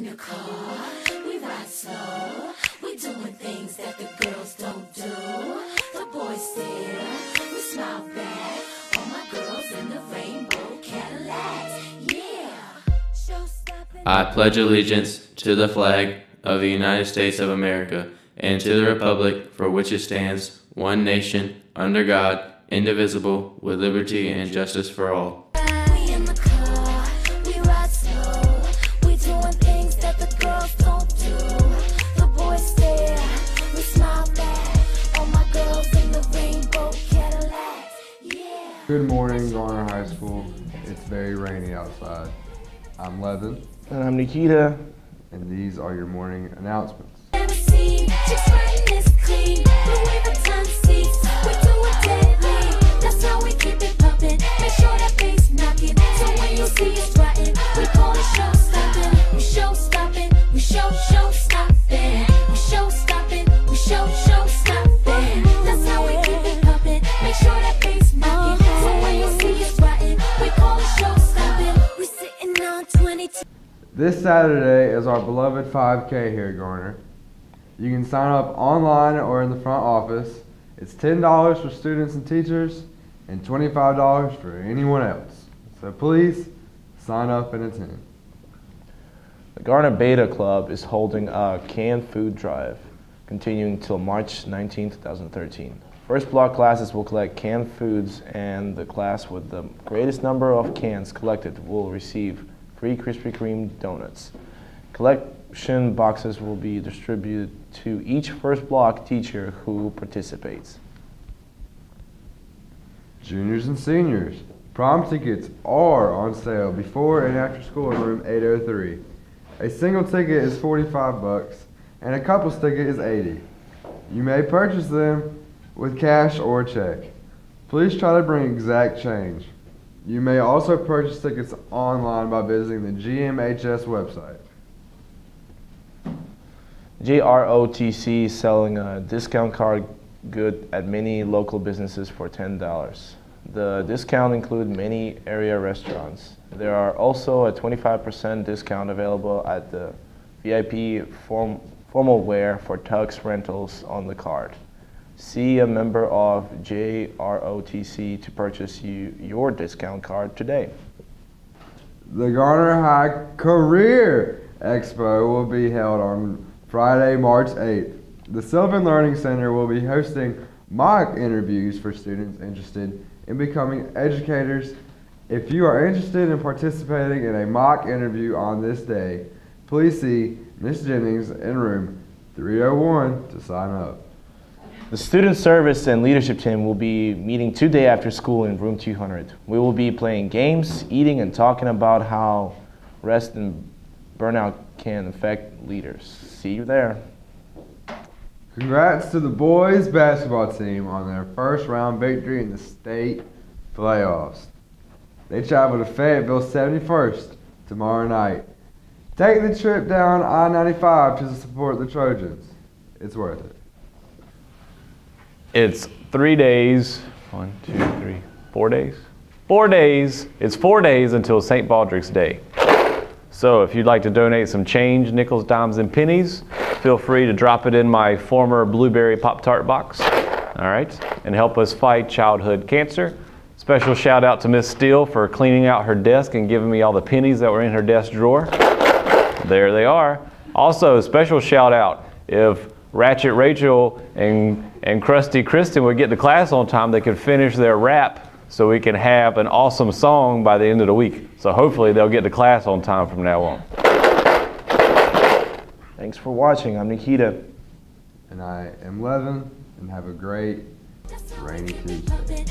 in the car, we ride slow. We doing things that the girls don't do. The boys stare, we smile back. All my girls in the rainbow Cadillacs, yeah. I pledge allegiance to the flag of the United States of America and to the republic for which it stands, one nation, under God, indivisible, with liberty and justice for all. Good morning, Garner High School. It's very rainy outside. I'm Levin, And I'm Nikita. and these are your morning announcements. This Saturday is our beloved 5K here at Garner. You can sign up online or in the front office. It's $10 for students and teachers and $25 for anyone else. So please sign up and attend. The Garner Beta Club is holding a canned food drive continuing till March 19, 2013. First block classes will collect canned foods, and the class with the greatest number of cans collected will receive free Krispy Kreme donuts. Collection boxes will be distributed to each first block teacher who participates. Juniors and seniors, prom tickets are on sale before and after school in room 803. A single ticket is 45 bucks and a couple's ticket is 80. You may purchase them with cash or check. Please try to bring exact change. You may also purchase tickets online by visiting the GMHS website. JROTC is selling a discount card good at many local businesses for $10. The discount includes many area restaurants. There are also a 25% discount available at the VIP form, formal wear for tux rentals on the card. See a member of JROTC to purchase you, your discount card today. The Garner High Career Expo will be held on Friday, March 8th. The Sylvan Learning Center will be hosting mock interviews for students interested in becoming educators. If you are interested in participating in a mock interview on this day, please see Ms. Jennings in room 301 to sign up. The student service and leadership team will be meeting today after school in room 200. We will be playing games, eating, and talking about how rest and burnout can affect leaders. See you there. Congrats to the boys basketball team on their first round victory in the state playoffs. They travel to Fayetteville 71st tomorrow night. Take the trip down I 95 to support the Trojans. It's worth it. It's three days. One, two, three, four days. Four days. It's four days until St. Baldrick's Day. So if you'd like to donate some change, nickels, dimes, and pennies, feel free to drop it in my former blueberry Pop Tart box. All right, and help us fight childhood cancer. Special shout out to Miss Steele for cleaning out her desk and giving me all the pennies that were in her desk drawer. There they are. Also, special shout out if Ratchet Rachel and, and Krusty Kristen would get to class on time, they could finish their rap so we can have an awesome song by the end of the week. So hopefully they'll get to class on time from now on. Thanks for watching. I'm Nikita. And I am Levin, and have a great rainy Tuesday.